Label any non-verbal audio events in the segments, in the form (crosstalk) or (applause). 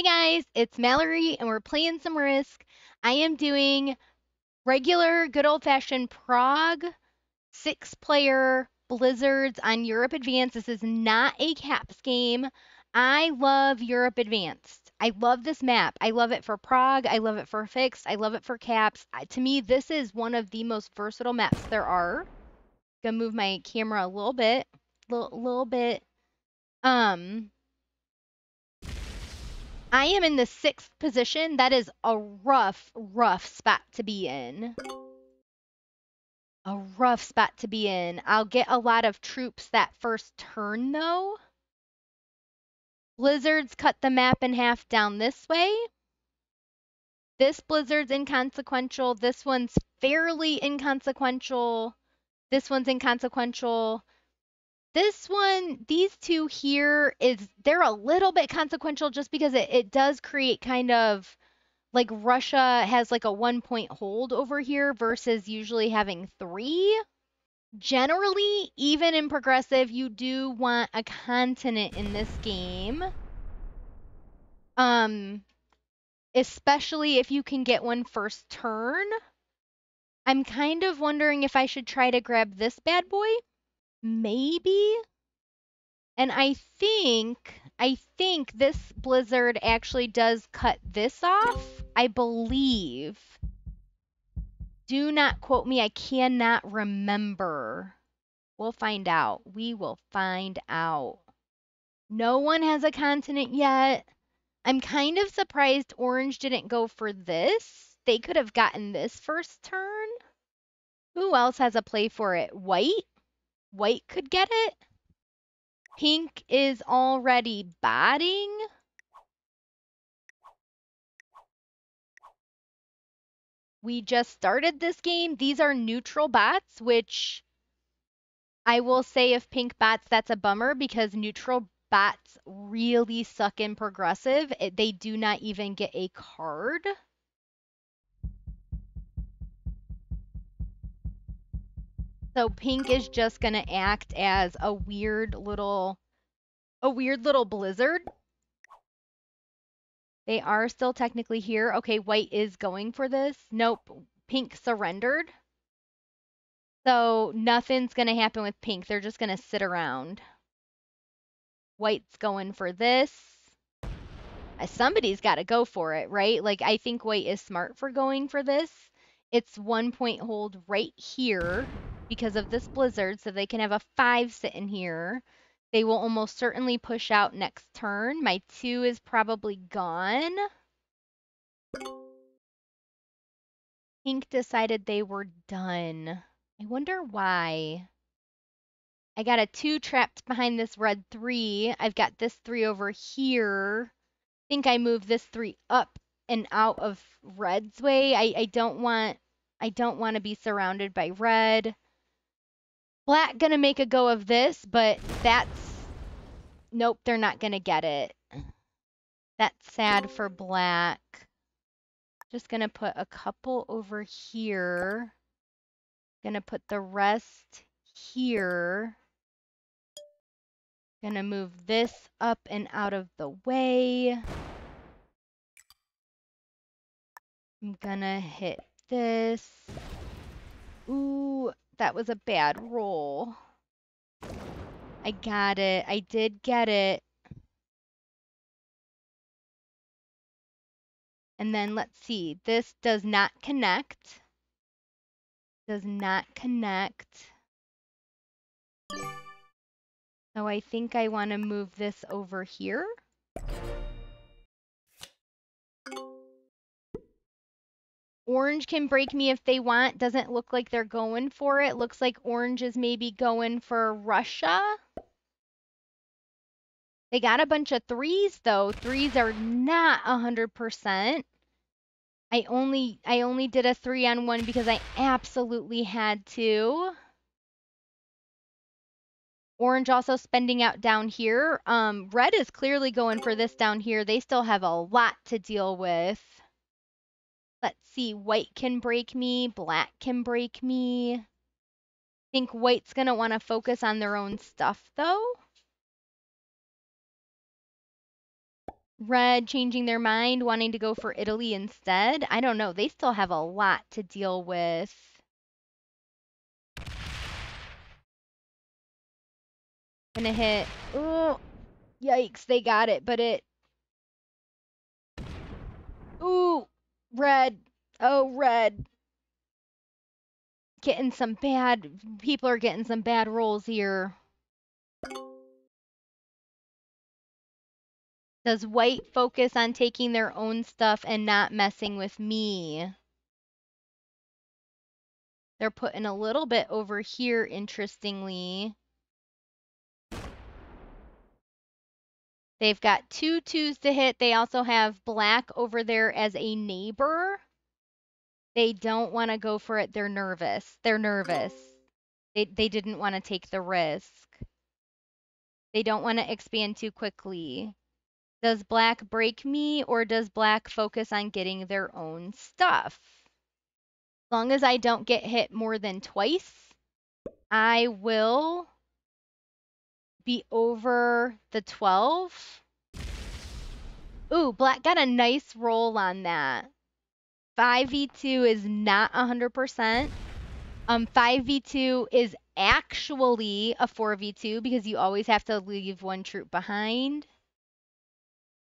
Hey guys, it's Mallory and we're playing some Risk. I am doing regular good old fashioned prog six player Blizzards on Europe Advanced. This is not a caps game. I love Europe Advanced. I love this map. I love it for prog. I love it for fixed. I love it for caps. To me, this is one of the most versatile maps there are. Gonna move my camera a little bit, little, little bit. Um, I am in the sixth position. That is a rough, rough spot to be in. A rough spot to be in. I'll get a lot of troops that first turn, though. Blizzards cut the map in half down this way. This blizzard's inconsequential. This one's fairly inconsequential. This one's inconsequential. This one, these two here is they're a little bit consequential just because it, it does create kind of like Russia has like a one point hold over here versus usually having three. Generally, even in progressive, you do want a continent in this game. Um, especially if you can get one first turn. I'm kind of wondering if I should try to grab this bad boy. Maybe. And I think, I think this blizzard actually does cut this off. I believe. Do not quote me. I cannot remember. We'll find out. We will find out. No one has a continent yet. I'm kind of surprised Orange didn't go for this. They could have gotten this first turn. Who else has a play for it? White? White could get it. Pink is already batting. We just started this game. These are neutral bats, which I will say if pink bats, that's a bummer because neutral bats really suck in progressive. It, they do not even get a card. So pink is just going to act as a weird little a weird little blizzard. They are still technically here. Okay, white is going for this. Nope, pink surrendered. So nothing's going to happen with pink. They're just going to sit around. White's going for this. Uh, somebody's got to go for it, right? Like, I think white is smart for going for this. It's one point hold right here because of this blizzard, so they can have a five sitting here. They will almost certainly push out next turn. My two is probably gone. Pink decided they were done. I wonder why. I got a two trapped behind this red three. I've got this three over here. I think I move this three up and out of red's way. I, I don't want I don't want to be surrounded by red. Black gonna make a go of this, but that's... Nope, they're not gonna get it. That's sad for black. Just gonna put a couple over here. Gonna put the rest here. Gonna move this up and out of the way. I'm gonna hit this. Ooh, that was a bad roll. I got it. I did get it. And then let's see. This does not connect. Does not connect. So I think I want to move this over here. Orange can break me if they want. Doesn't look like they're going for it. Looks like Orange is maybe going for Russia. They got a bunch of threes though. Threes are not a hundred percent. I only I only did a three on one because I absolutely had to. Orange also spending out down here. Um, red is clearly going for this down here. They still have a lot to deal with. Let's see, white can break me, black can break me. I think white's going to want to focus on their own stuff, though. Red changing their mind, wanting to go for Italy instead. I don't know. They still have a lot to deal with. Gonna hit. Oh, yikes. They got it, but it. Ooh, red. Oh, red. Getting some bad. People are getting some bad rolls here. Does white focus on taking their own stuff and not messing with me? They're putting a little bit over here, interestingly. They've got two twos to hit. They also have black over there as a neighbor. They don't want to go for it. They're nervous. They're nervous. (gasps) They, they didn't want to take the risk. They don't want to expand too quickly. Does black break me or does black focus on getting their own stuff? As long as I don't get hit more than twice, I will be over the 12. Ooh, black got a nice roll on that. 5v2 is not 100%. Um, 5v2 is actually a 4v2 because you always have to leave one troop behind.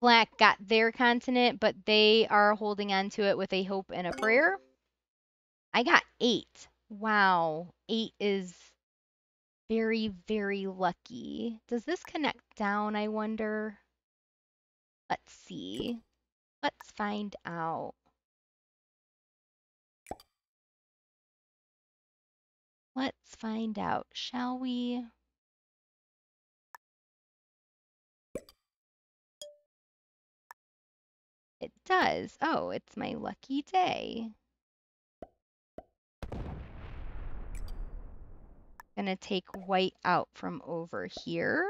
Black got their continent, but they are holding on to it with a hope and a prayer. I got eight. Wow. Eight is very, very lucky. Does this connect down, I wonder? Let's see. Let's find out. Let's find out, shall we? It does. Oh, it's my lucky day. Gonna take white out from over here.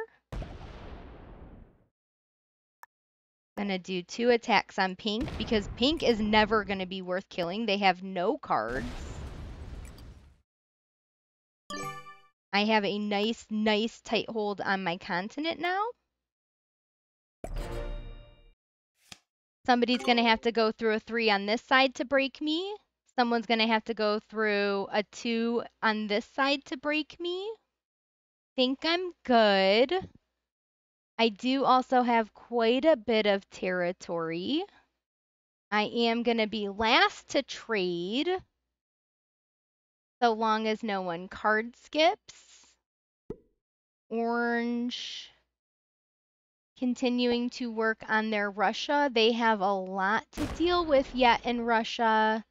Gonna do two attacks on pink because pink is never gonna be worth killing. They have no cards. I have a nice, nice tight hold on my continent now. Somebody's going to have to go through a three on this side to break me. Someone's going to have to go through a two on this side to break me. Think I'm good. I do also have quite a bit of territory. I am going to be last to trade so long as no one card skips. Orange continuing to work on their Russia. They have a lot to deal with yet in Russia.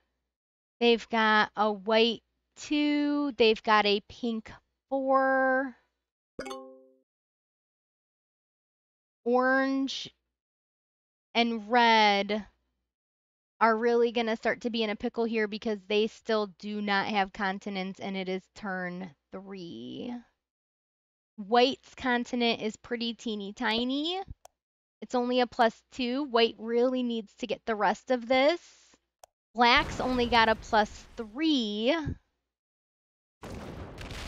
They've got a white 2. They've got a pink 4. Orange and red are really going to start to be in a pickle here because they still do not have continents and it is turn three. White's continent is pretty teeny tiny. It's only a plus two. White really needs to get the rest of this. Black's only got a plus three.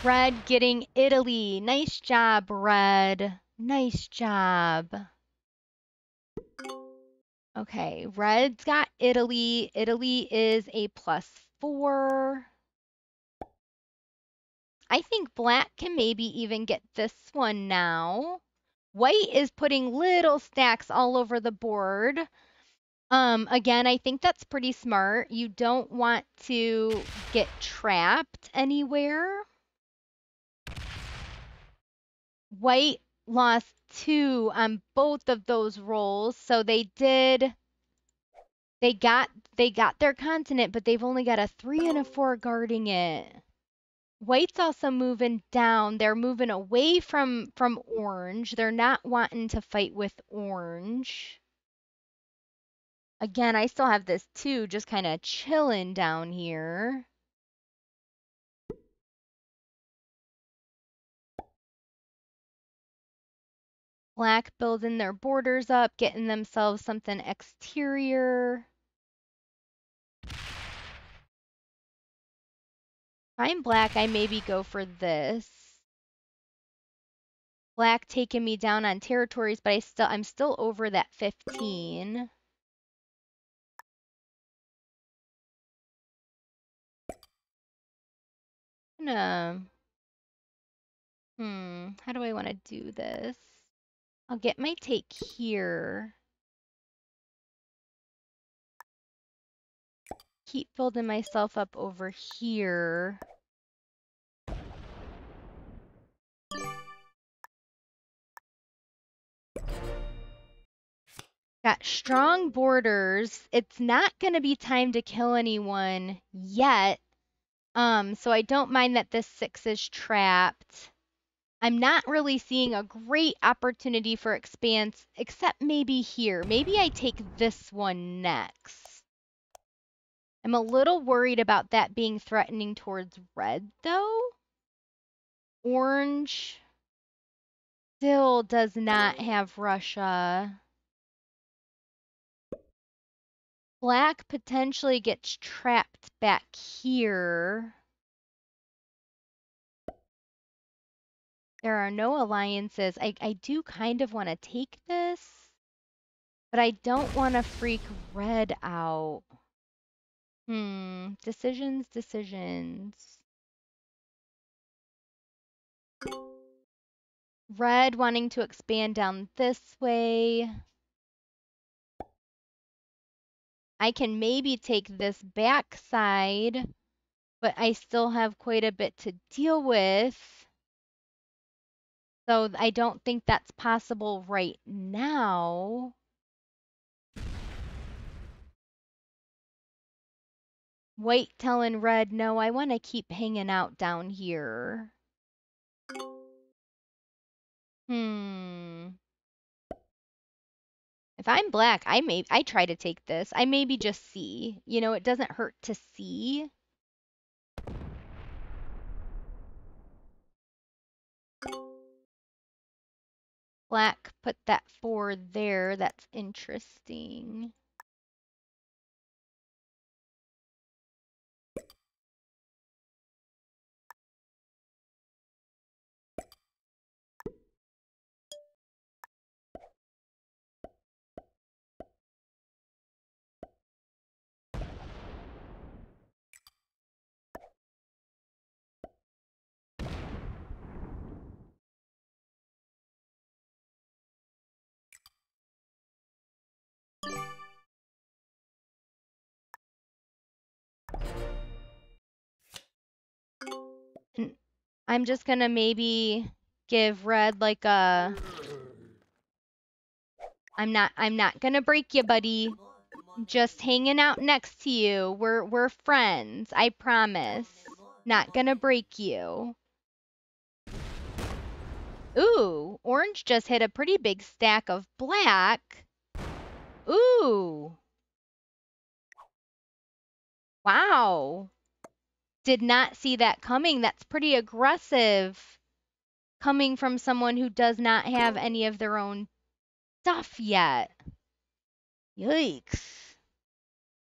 Red getting Italy. Nice job, Red. Nice job. Okay, red's got Italy. Italy is a plus four. I think black can maybe even get this one now. White is putting little stacks all over the board. Um, again, I think that's pretty smart. You don't want to get trapped anywhere. White lost two on both of those rolls. So they did they got they got their continent, but they've only got a three and a four guarding it. White's also moving down. They're moving away from from orange. They're not wanting to fight with orange. Again, I still have this too, just kind of chilling down here. Black building their borders up, getting themselves something exterior. I'm black, I maybe go for this. Black taking me down on territories, but I still I'm still over that 15. Gonna hmm, how do I want to do this? I'll get my take here. Keep building myself up over here. Got strong borders. It's not going to be time to kill anyone yet. Um, so I don't mind that this six is trapped. I'm not really seeing a great opportunity for expanse, except maybe here. Maybe I take this one next. I'm a little worried about that being threatening towards red, though. Orange still does not have Russia. Black potentially gets trapped back here. There are no alliances. I, I do kind of want to take this, but I don't want to freak red out. Hmm, decisions, decisions. Red wanting to expand down this way. I can maybe take this back side, but I still have quite a bit to deal with. So I don't think that's possible right now. White telling red, no, I want to keep hanging out down here. Hmm. If I'm black, I may I try to take this. I maybe just see. You know, it doesn't hurt to see. Black put that four there. That's interesting. I'm just gonna maybe give red like a I'm not I'm not gonna break you, buddy. Just hanging out next to you. We're we're friends. I promise. Not gonna break you. Ooh, orange just hit a pretty big stack of black. Ooh. Wow. Did not see that coming. That's pretty aggressive coming from someone who does not have any of their own stuff yet. Yikes.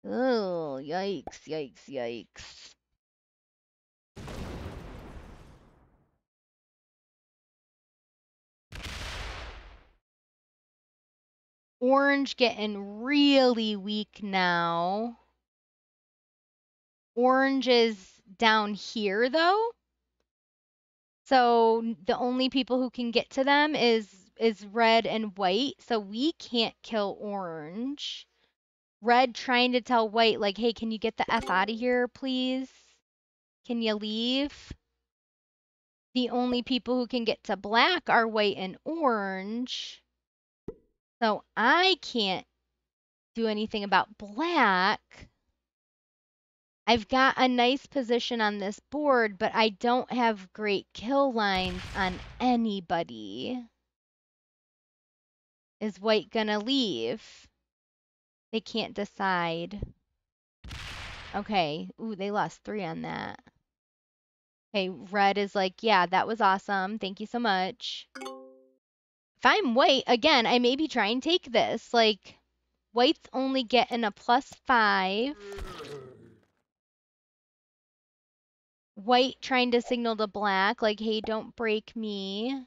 Oh, yikes, yikes, yikes. Orange getting really weak now. Orange is down here though. So the only people who can get to them is is red and white. So we can't kill orange. Red trying to tell white like, "Hey, can you get the F out of here, please? Can you leave?" The only people who can get to black are white and orange. So I can't do anything about black. I've got a nice position on this board, but I don't have great kill lines on anybody. Is white gonna leave? They can't decide. Okay. Ooh, they lost three on that. Okay, red is like, yeah, that was awesome. Thank you so much. If I'm white, again, I maybe try and take this. Like, white's only getting a plus five. White trying to signal to black, like, hey, don't break me.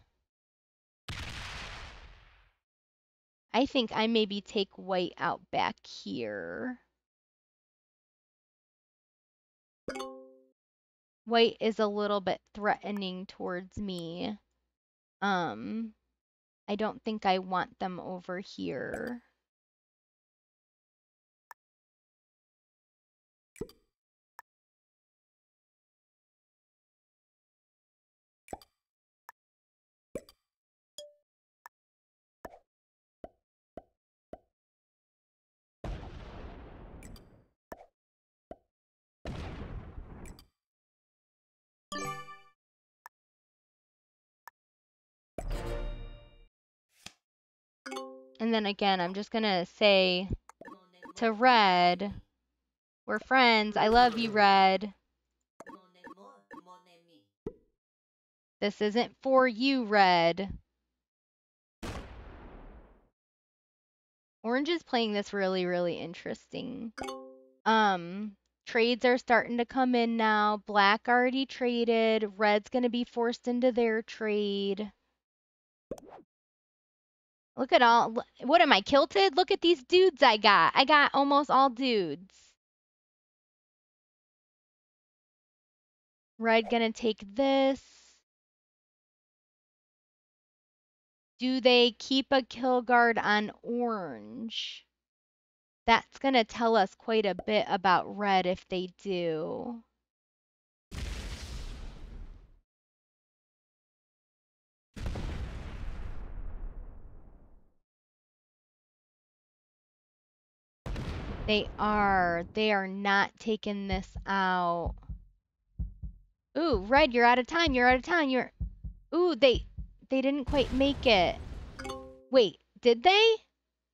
I think I maybe take white out back here. White is a little bit threatening towards me. Um, I don't think I want them over here. And then again, I'm just gonna say to Red, we're friends. I love you, Red. This isn't for you, Red. Orange is playing this really, really interesting. Um, trades are starting to come in now. Black already traded. Red's gonna be forced into their trade. Look at all, what am I, Kylted? Look at these dudes I got. I got almost all dudes. Red gonna take this. Do they keep a kill guard on orange? That's gonna tell us quite a bit about red if they do. They are. They are not taking this out. Ooh, Red, you're out of time. You're out of time. You're... Ooh, they... They didn't quite make it. Wait, did they?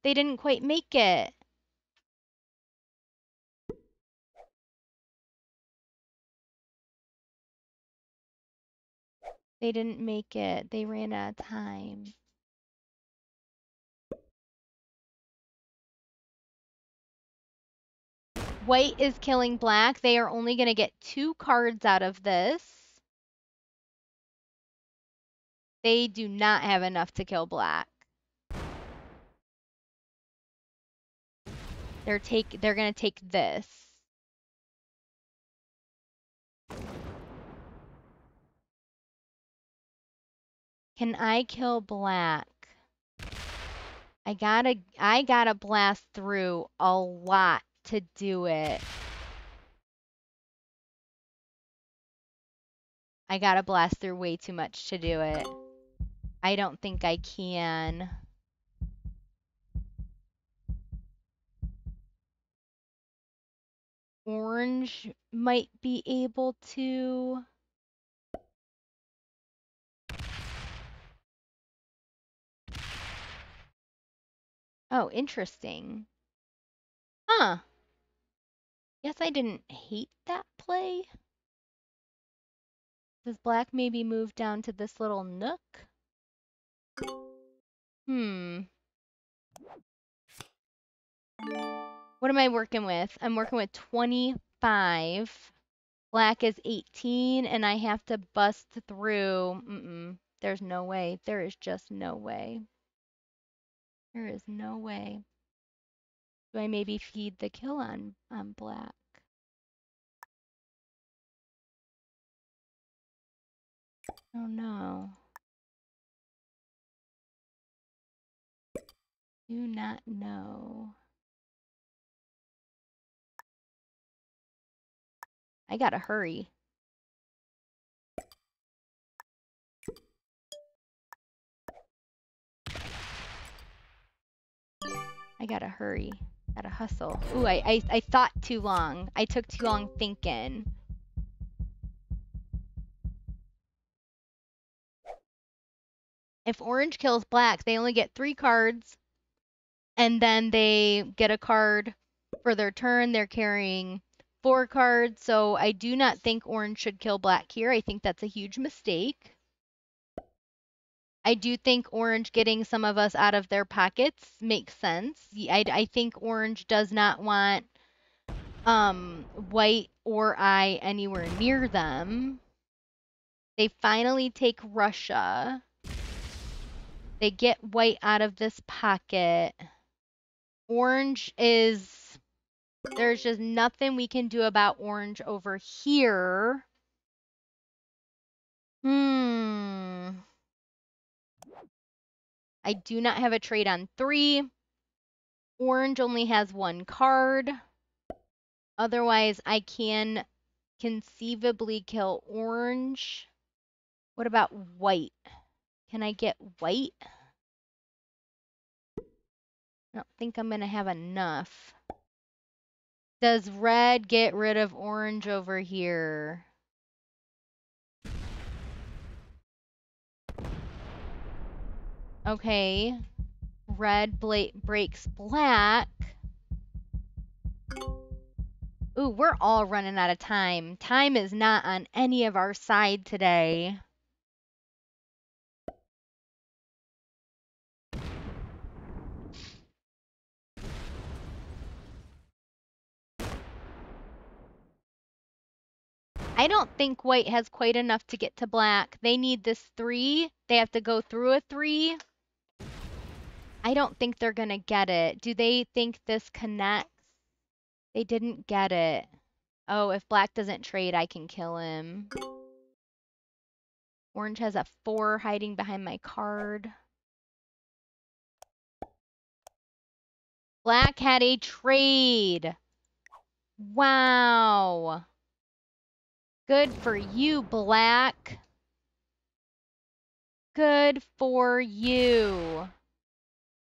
They didn't quite make it. They didn't make it. They ran out of time. White is killing black. They are only going to get two cards out of this. They do not have enough to kill black. They're take they're going to take this. Can I kill black? I gotta I gotta blast through a lot to do it. I gotta blast through way too much to do it. I don't think I can. Orange might be able to. Oh, interesting. Huh. Guess I didn't hate that play. Does black maybe move down to this little nook? Hmm. What am I working with? I'm working with 25. Black is 18, and I have to bust through. Mm-mm. There's no way. There is just no way. There is no way. Do I maybe feed the kill on, on black? Oh no. Do not know. I gotta hurry. I gotta hurry. Gotta hustle. Ooh, I, I, I thought too long. I took too long thinking. If orange kills black, they only get three cards. And then they get a card for their turn. They're carrying four cards. So I do not think orange should kill black here. I think that's a huge mistake. I do think Orange getting some of us out of their pockets makes sense. I, I think Orange does not want um, White or I anywhere near them. They finally take Russia. They get white out of this pocket. Orange is, there's just nothing we can do about orange over here. Hmm. I do not have a trade on three. Orange only has one card. Otherwise, I can conceivably kill orange. What about white? Can I get white? I don't think I'm going to have enough. Does red get rid of orange over here? Okay. Red breaks black. Ooh, we're all running out of time. Time is not on any of our side today. I don't think white has quite enough to get to black. They need this three. They have to go through a three. I don't think they're going to get it. Do they think this connects? They didn't get it. Oh, if black doesn't trade, I can kill him. Orange has a four hiding behind my card. Black had a trade. Wow. Good for you, Black. Good for you.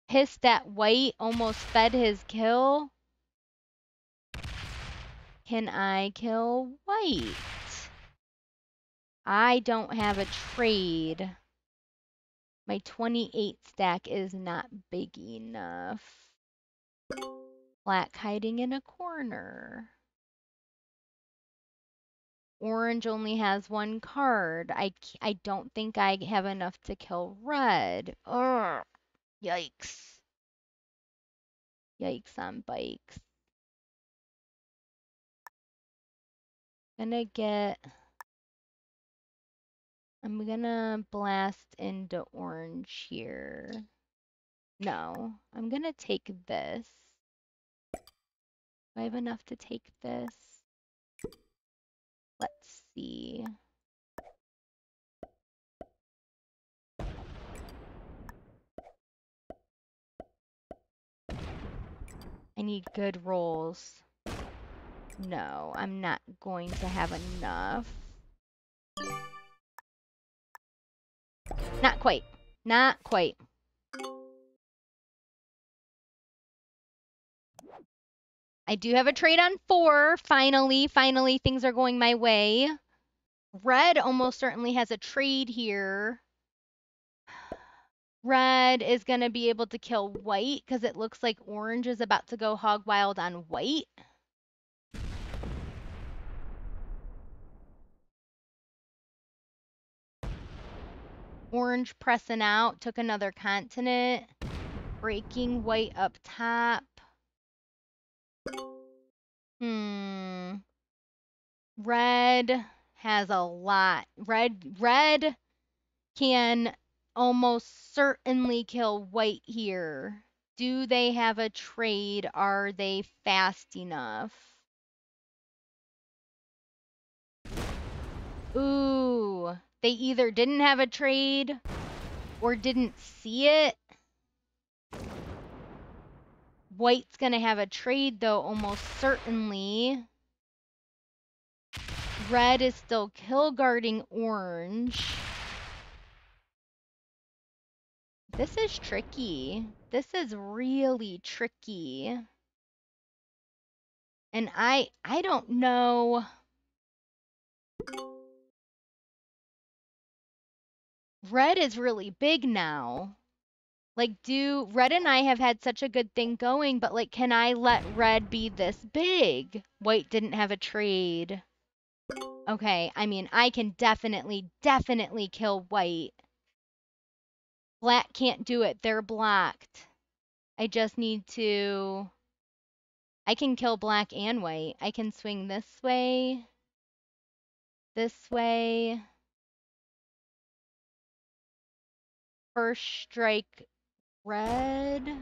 Pissed that White almost fed his kill. Can I kill White? I don't have a trade. My 28 stack is not big enough. Black hiding in a corner. Orange only has one card. I, I don't think I have enough to kill red. Ugh. Yikes. Yikes on bikes. Gonna get... I'm gonna blast into orange here. No, I'm gonna take this. Do I have enough to take this? Let's see. I need good rolls. No, I'm not going to have enough. Not quite. Not quite. I do have a trade on four. Finally, finally, things are going my way. Red almost certainly has a trade here. Red is going to be able to kill white because it looks like orange is about to go hog wild on white. Orange pressing out, took another continent. Breaking white up top. Hmm. Red has a lot. Red red can almost certainly kill white here. Do they have a trade? Are they fast enough? Ooh, they either didn't have a trade or didn't see it. White's going to have a trade, though, almost certainly. Red is still kill guarding orange. This is tricky. This is really tricky. And I I don't know. Red is really big now. Like, do Red and I have had such a good thing going, but like, can I let Red be this big? White didn't have a trade. Okay, I mean, I can definitely, definitely kill White. Black can't do it. They're blocked. I just need to... I can kill black and white. I can swing this way, this way, first strike red.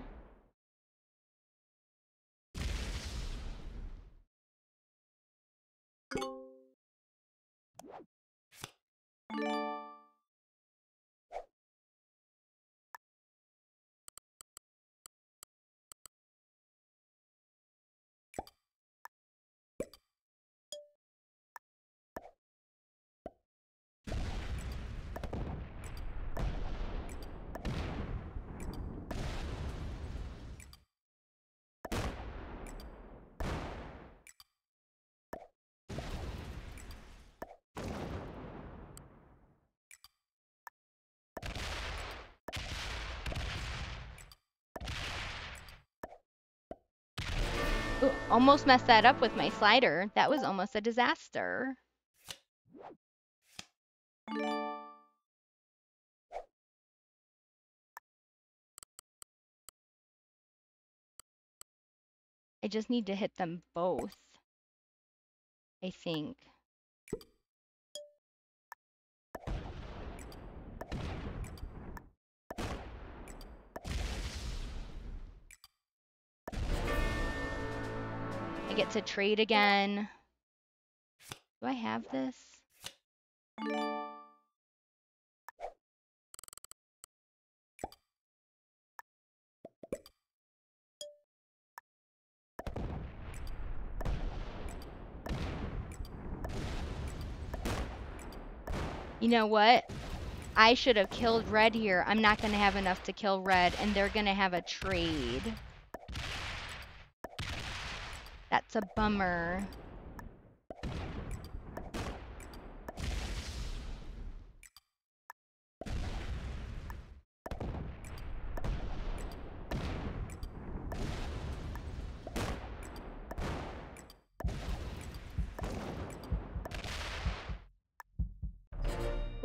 Ooh, almost messed that up with my slider. That was almost a disaster. I just need to hit them both. I think. Get to trade again. Do I have this? You know what? I should have killed red here. I'm not going to have enough to kill red, and they're going to have a trade. A bummer.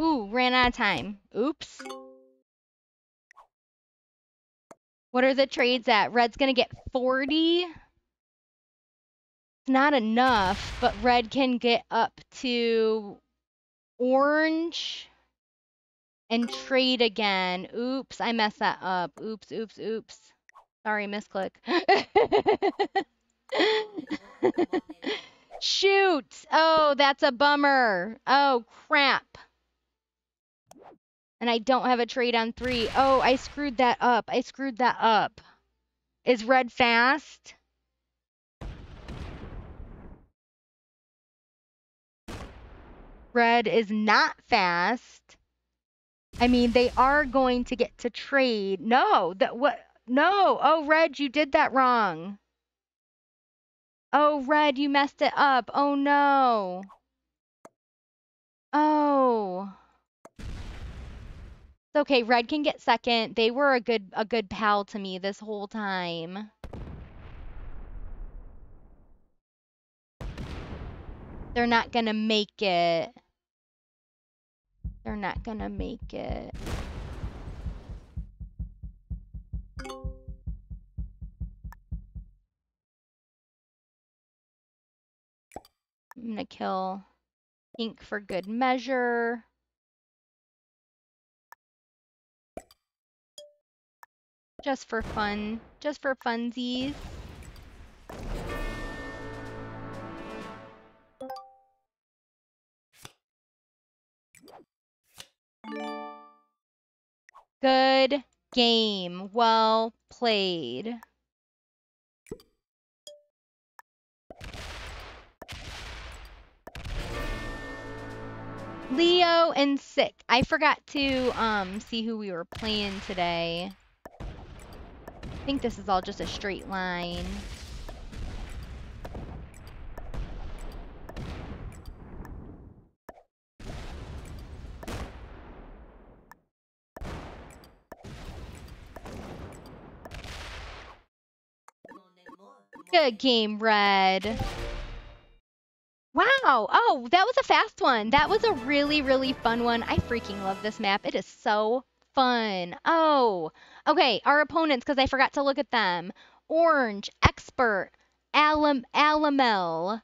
Ooh, ran out of time. Oops. What are the trades at? Red's gonna get 40. Not enough, but red can get up to orange and trade again. Oops, I messed that up. Oops, oops, oops. Sorry, misclick. (laughs) Shoot! Oh, that's a bummer. Oh, crap. And I don't have a trade on three. Oh, I screwed that up. I screwed that up. Is red fast? Red is not fast. I mean, they are going to get to trade. No, that what? No. Oh, red, you did that wrong. Oh, red, you messed it up. Oh, no. Oh. Okay, red can get second. They were a good a good pal to me this whole time. They're not gonna make it. They're not gonna make it. I'm gonna kill ink for good measure. Just for fun. Just for funsies. Good game. Well played. Leo and Sick. I forgot to um see who we were playing today. I think this is all just a straight line. Good game, Red. Wow. Oh, that was a fast one. That was a really, really fun one. I freaking love this map. It is so fun. Oh, okay. Our opponents, because I forgot to look at them. Orange, Expert, Alam Alamel,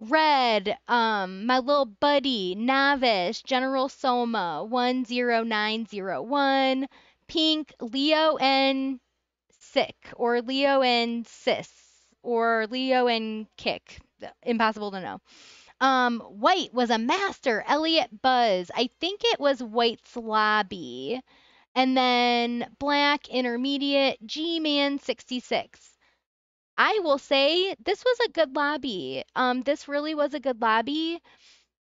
Red, um, my little buddy, Novice, General Soma, 10901, Pink, Leo, and Sick, or Leo and Sis, or Leo and Kick. Impossible to know. Um, white was a master, Elliot Buzz. I think it was White's Lobby. And then black, intermediate, G Man 66. I will say this was a good lobby. Um, this really was a good lobby.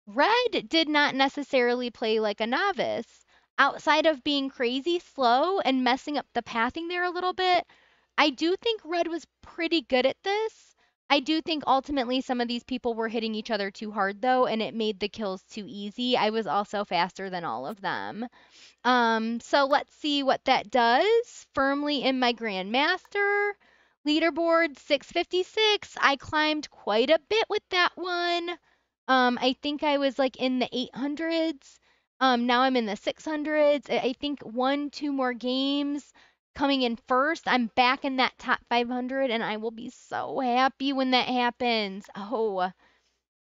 Red did not necessarily play like a novice. Outside of being crazy slow and messing up the pathing there a little bit, I do think Red was pretty good at this. I do think ultimately some of these people were hitting each other too hard though, and it made the kills too easy. I was also faster than all of them. Um, so let's see what that does. Firmly in my Grandmaster. Leaderboard 656. I climbed quite a bit with that one. Um, I think I was like in the 800s. Um, now I'm in the 600s. I I think one, two more games coming in first. I'm back in that top 500, and I will be so happy when that happens. Oh,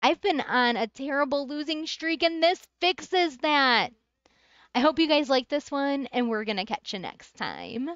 I've been on a terrible losing streak, and this fixes that. I hope you guys like this one, and we're going to catch you next time.